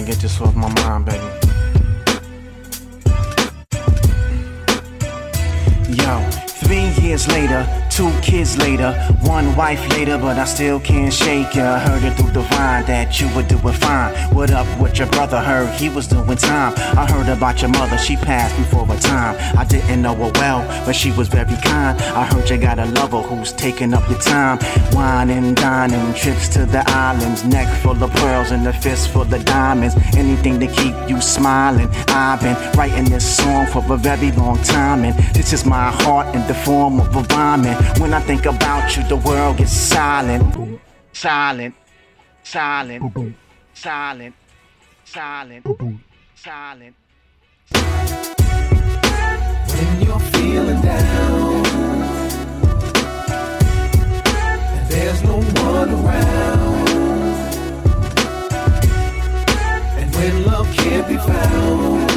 gotta get this off my mind, baby. Yo, three years later, two kids later, one wife later, but I still can't shake ya. Heard it through the vine that you were doing fine. What up with your brother? Heard he was doing time. I heard about your mother, she passed before her time. I didn't know her well, but she was very kind. I heard you got a lover who's taking up your time. Wine and dining, trips to the islands, neck full of pearls and a fist full of diamonds. Anything to keep you smiling. I've been writing this song for a very long time, and this is my heart in the form of a rhyming. When I think about you, the world gets silent. Silent. Silent. Silent. Silent. Silent. When you're feeling down and there's no one around, and when love can't be found.